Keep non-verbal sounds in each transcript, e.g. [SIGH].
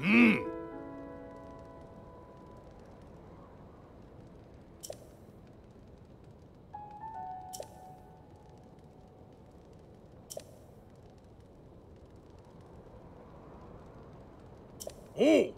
うん。おう。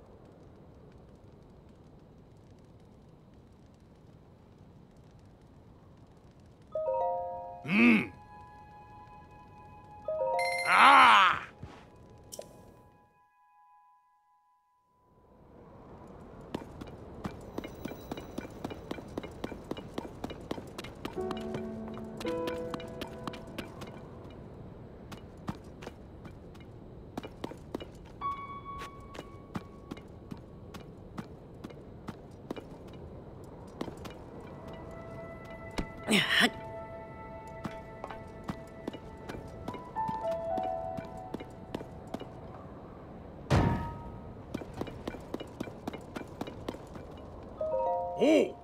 お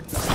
Ha ha ha!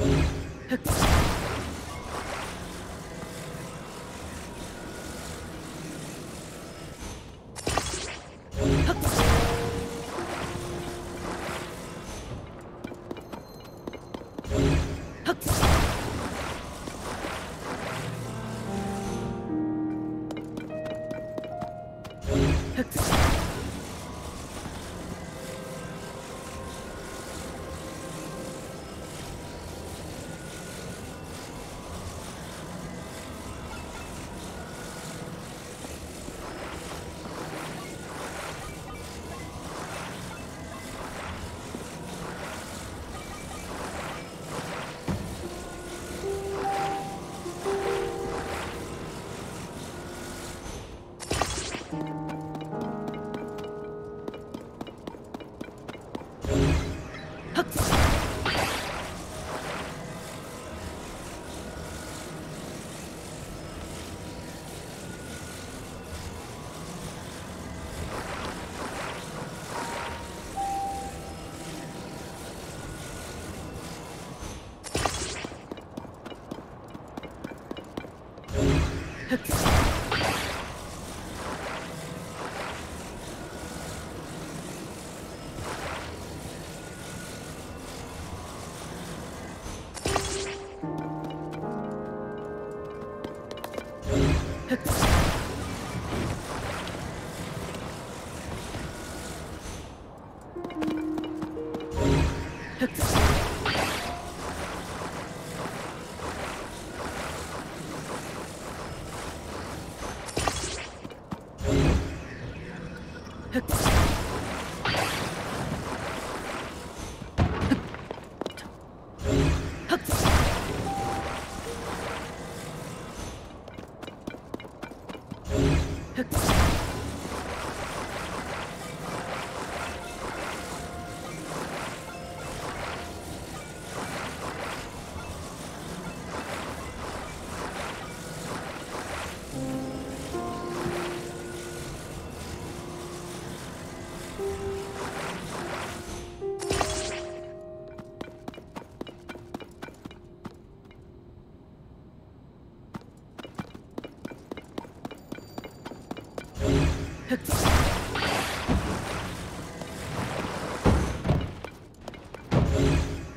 Huh?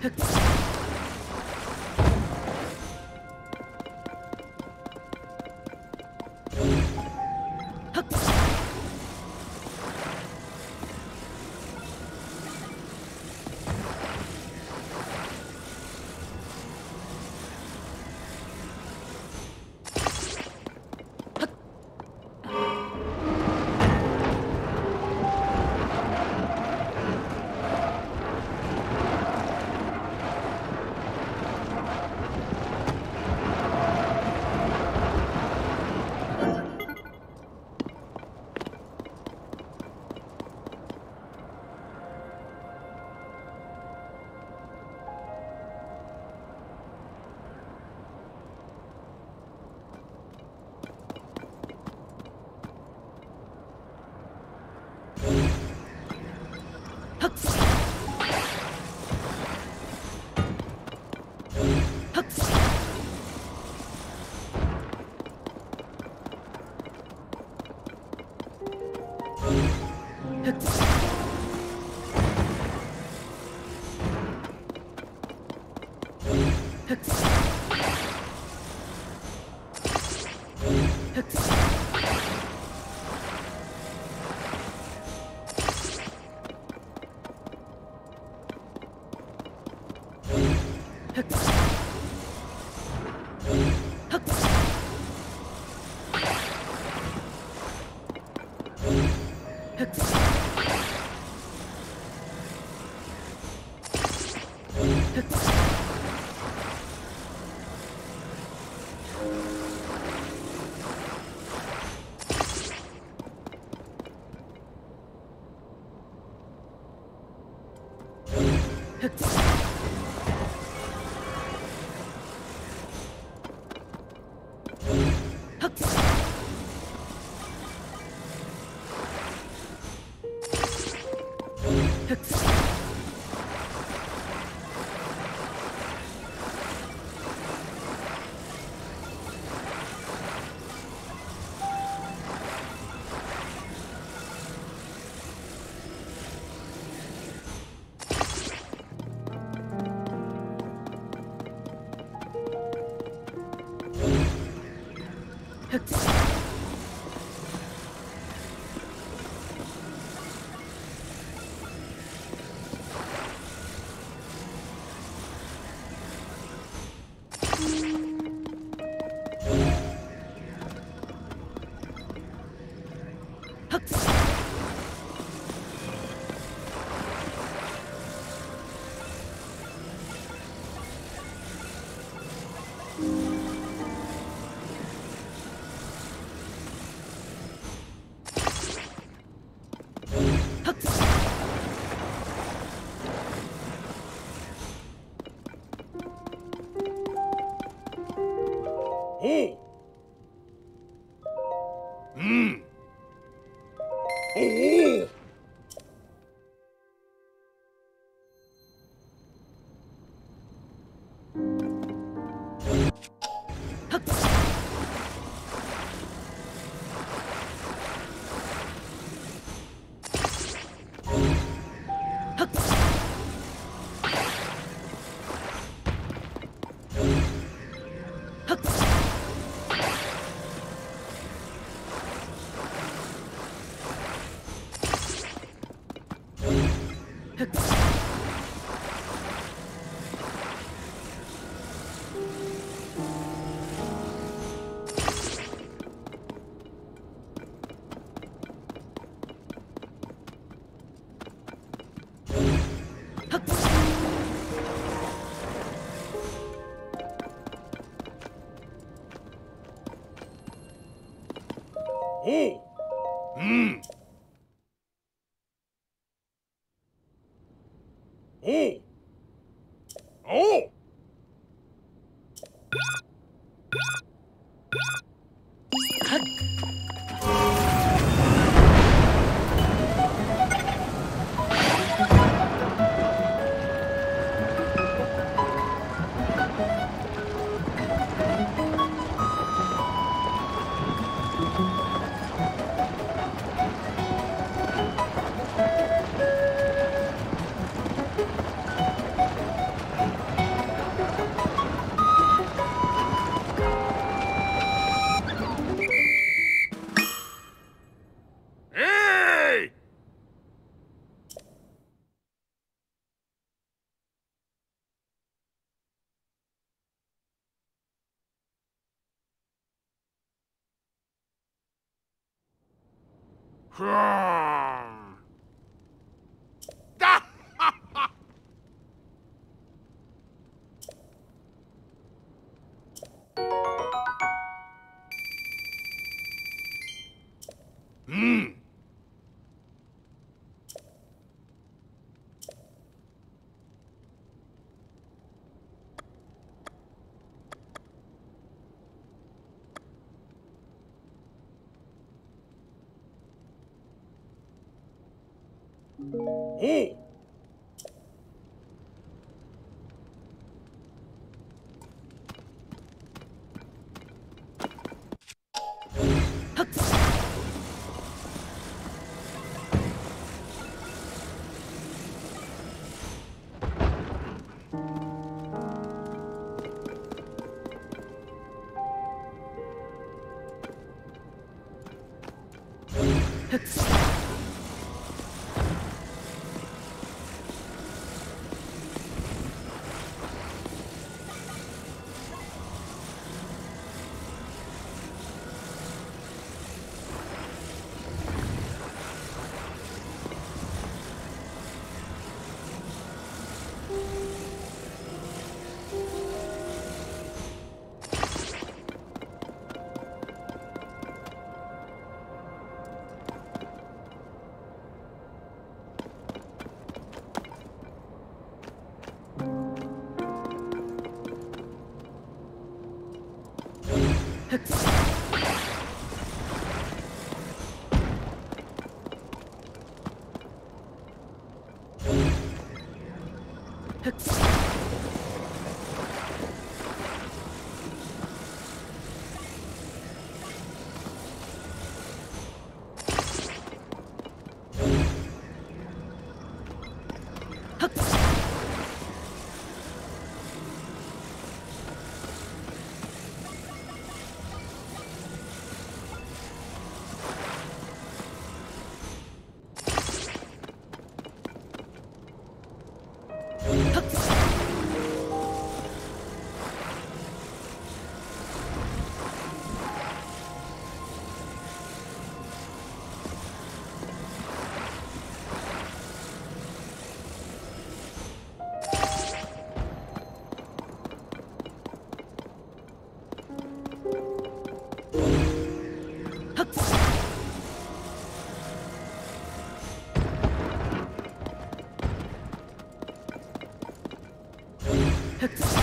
Huh? [LAUGHS] Yeah. Huh? おう。ふっ。Huh?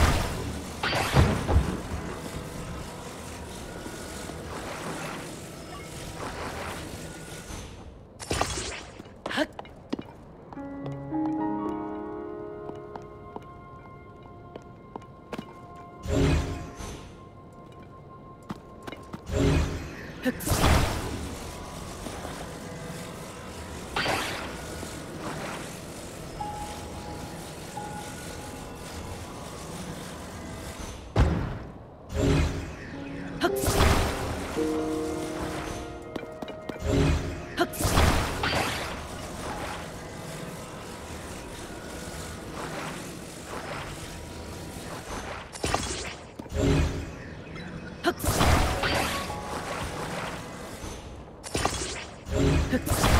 Huh?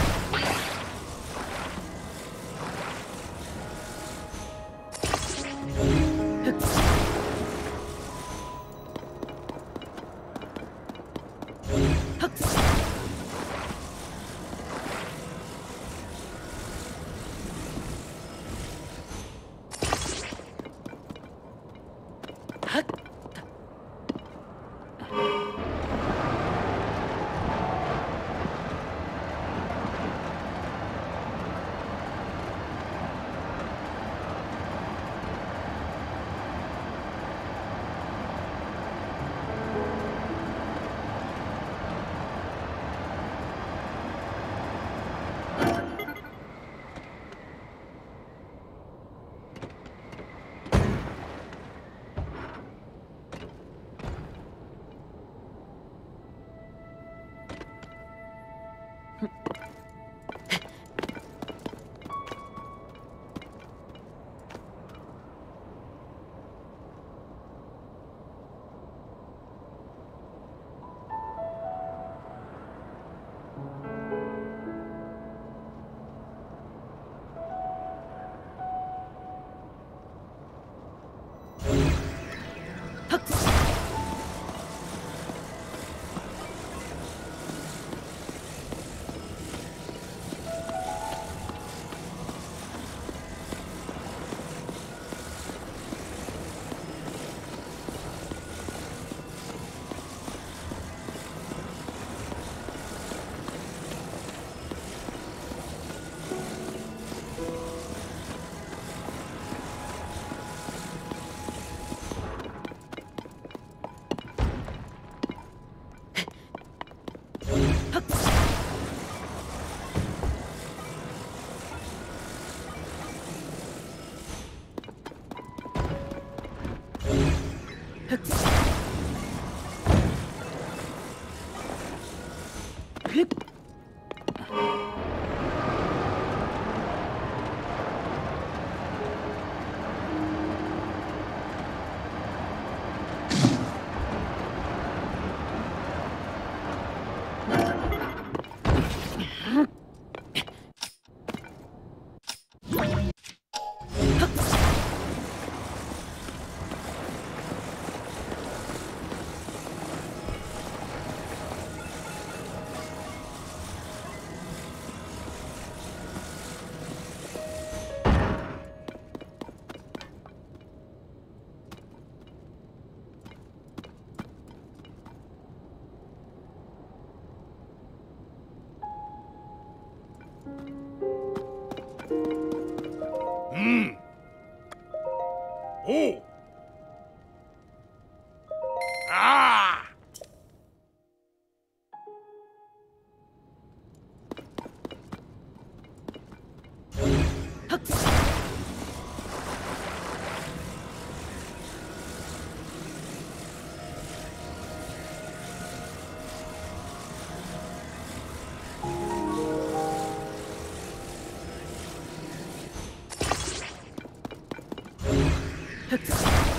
Huh?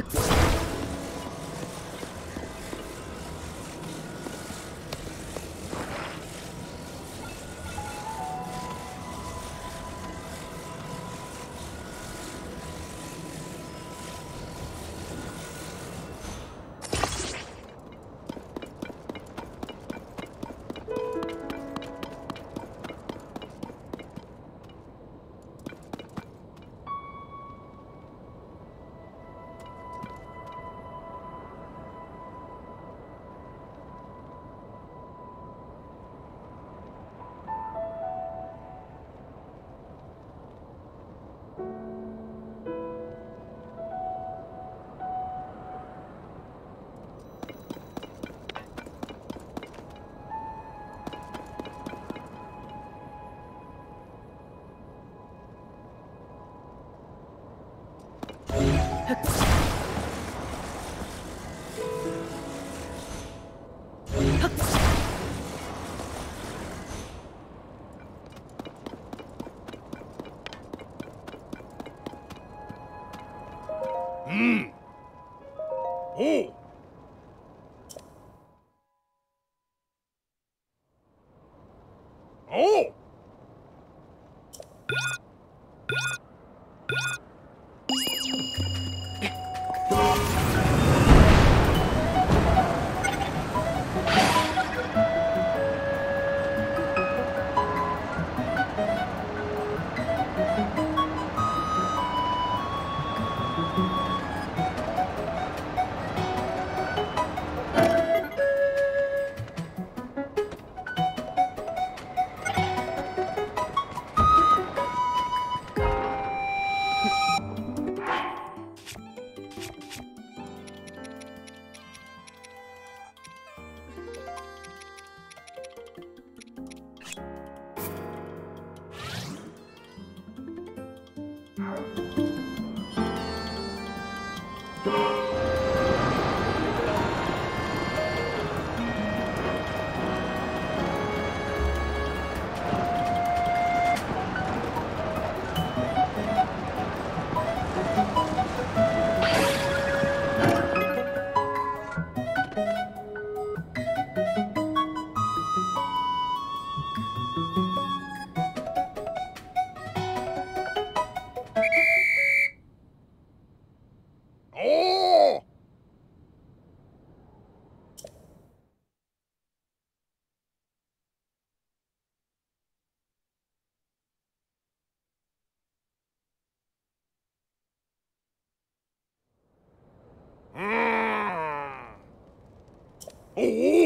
Huh. Oh!